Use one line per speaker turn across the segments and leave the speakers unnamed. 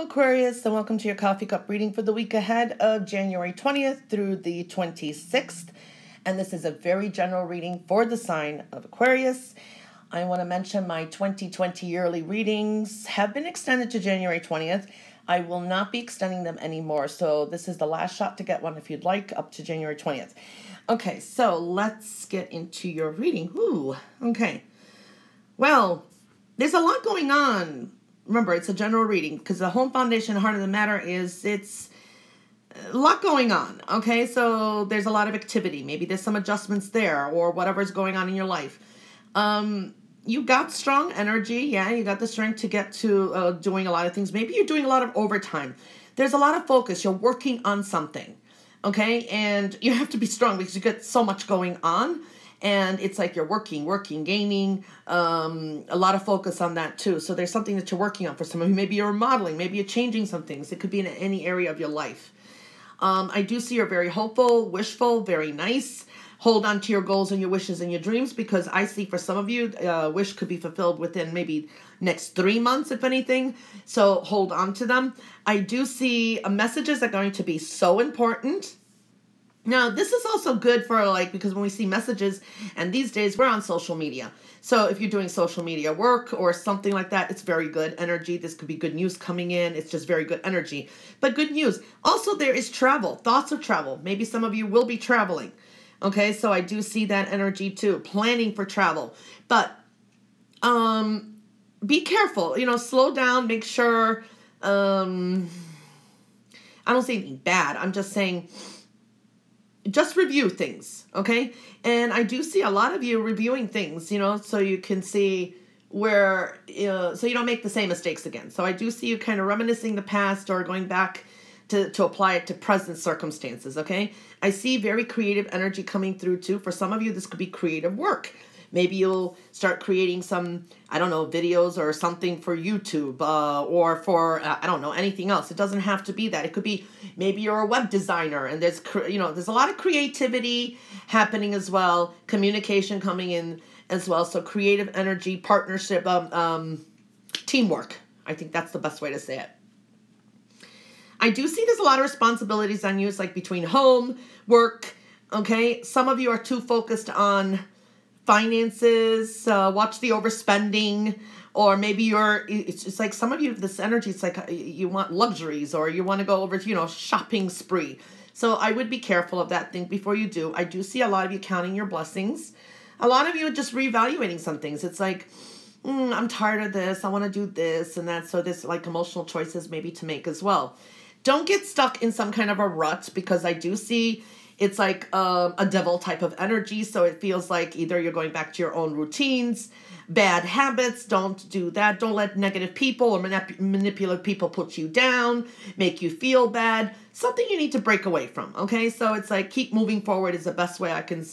Aquarius, and welcome to your coffee cup reading for the week ahead of January 20th through the 26th. And this is a very general reading for the sign of Aquarius. I want to mention my 2020 yearly readings have been extended to January 20th. I will not be extending them anymore, so this is the last shot to get one if you'd like, up to January 20th. Okay, so let's get into your reading. Ooh, okay. Well, there's a lot going on remember it's a general reading because the home foundation heart of the matter is it's a lot going on okay? So there's a lot of activity. Maybe there's some adjustments there or whatever's going on in your life. Um you got strong energy yeah you got the strength to get to uh, doing a lot of things. Maybe you're doing a lot of overtime. There's a lot of focus. You're working on something okay? And you have to be strong because you get so much going on and it's like you're working working gaining um, a lot of focus on that too. So there's something that you're working on for some of you maybe you're remodeling, maybe you're changing some things. It could be in any area of your life. Um, i do see you're very hopeful wishful very nice. Hold on to your goals and your wishes and your dreams because i see for some of you uh, wish could be fulfilled within maybe next three months if anything. So hold on to them. I do see uh, messages are going to be so important now, this is also good for like because when we see messages, and these days we're on social media. So if you're doing social media work or something like that, it's very good energy. This could be good news coming in. It's just very good energy. But good news. Also, there is travel, thoughts of travel. Maybe some of you will be traveling. Okay, so I do see that energy too, planning for travel. But um be careful, you know, slow down, make sure um I don't say anything bad. I'm just saying just review things, okay? And I do see a lot of you reviewing things, you know, so you can see where, uh, so you don't make the same mistakes again. So I do see you kind of reminiscing the past or going back to, to apply it to present circumstances, okay? I see very creative energy coming through too. For some of you, this could be creative work. Maybe you'll start creating some, I don't know, videos or something for YouTube uh, or for, uh, I don't know, anything else. It doesn't have to be that. It could be maybe you're a web designer and there's, you know, there's a lot of creativity happening as well, communication coming in as well. So creative energy, partnership, um, um, teamwork. I think that's the best way to say it. I do see there's a lot of responsibilities on you. It's like between home, work, okay? Some of you are too focused on finances, uh, watch the overspending, or maybe you're, it's, it's like some of you, this energy, it's like uh, you want luxuries or you want to go over to, you know, shopping spree. So I would be careful of that. thing before you do. I do see a lot of you counting your blessings. A lot of you just reevaluating some things. It's like, mm, I'm tired of this. I want to do this and that. So there's like emotional choices maybe to make as well. Don't get stuck in some kind of a rut because I do see it's like um, a devil type of energy. So it feels like either you're going back to your own routines, bad habits. Don't do that. Don't let negative people or manip- manipulative people put you down, make you feel bad. Something you need to break away from. Okay, so it's like keep moving forward is the best way I can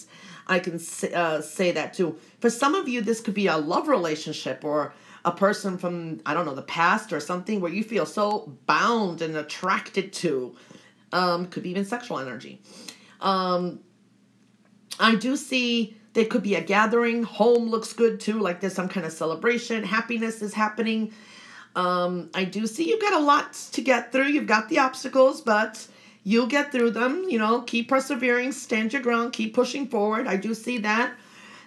I can uh, say that too. For some of you, this could be a love relationship or a person from I don't know the past or something where you feel so bound and attracted to. Um, could be even sexual energy. Um, I do see there could be a gathering. Home looks good too, like there's some kind of celebration. Happiness is happening. Um, I do see you've got a lot to get through. You've got the obstacles, but you'll get through them. You know, keep persevering, stand your ground, keep pushing forward. I do see that.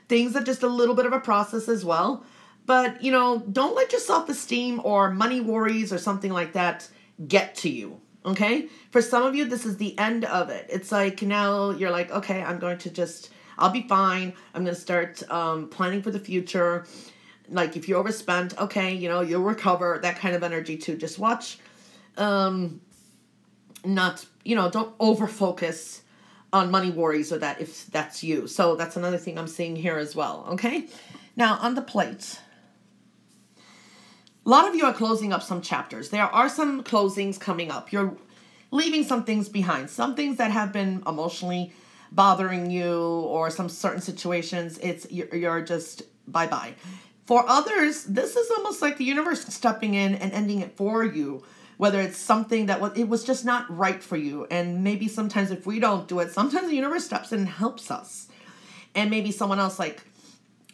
Things are just a little bit of a process as well. But, you know, don't let your self esteem or money worries or something like that get to you. Okay? For some of you, this is the end of it. It's like now you're like, okay, I'm going to just, I'll be fine. I'm going to start um, planning for the future. Like if you overspent, okay, you know, you'll recover. That kind of energy too. Just watch, um, not, you know, don't over focus on money worries or that if that's you. So that's another thing I'm seeing here as well. Okay? Now on the plate. A lot of you are closing up some chapters. There are some closings coming up. You're leaving some things behind, some things that have been emotionally bothering you or some certain situations. It's you're, you're just bye bye. For others, this is almost like the universe stepping in and ending it for you. Whether it's something that was it was just not right for you, and maybe sometimes if we don't do it, sometimes the universe steps in and helps us, and maybe someone else like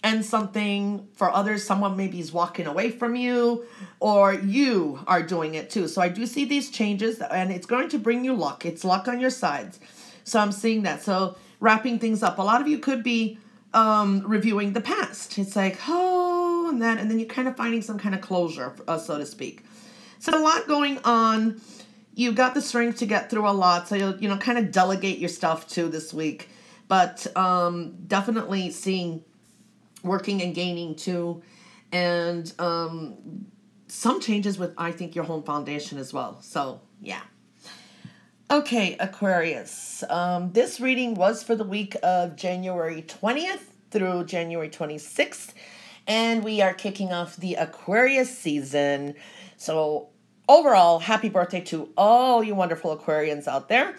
end something. For others, someone maybe is walking away from you, or you are doing it too. So I do see these changes, and it's going to bring you luck. It's luck on your sides. So I'm seeing that. So wrapping things up. A lot of you could be um, reviewing the past. It's like, oh, and then, and then you're kind of finding some kind of closure, uh, so to speak. So a lot going on. You've got the strength to get through a lot. So you'll, you know, kind of delegate your stuff too this week. But um, definitely seeing working and gaining too. And um, some changes with, I think, your home foundation as well. So, yeah. Okay, Aquarius. Um, this reading was for the week of January 20th through January 26th. And we are kicking off the Aquarius season. So, overall, happy birthday to all you wonderful Aquarians out there.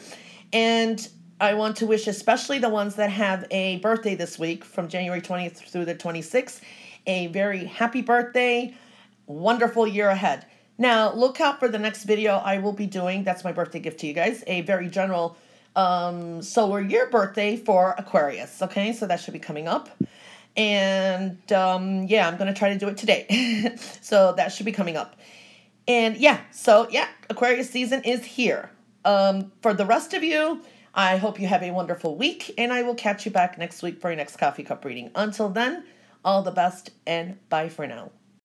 And I want to wish especially the ones that have a birthday this week from January 20th through the 26th a very happy birthday, wonderful year ahead. Now, look out for the next video I will be doing. That's my birthday gift to you guys. A very general um, solar year birthday for Aquarius. Okay, so that should be coming up. And um, yeah, I'm going to try to do it today. so that should be coming up. And yeah, so yeah, Aquarius season is here. Um, for the rest of you, I hope you have a wonderful week, and I will catch you back next week for your next coffee cup reading. Until then, all the best and bye for now.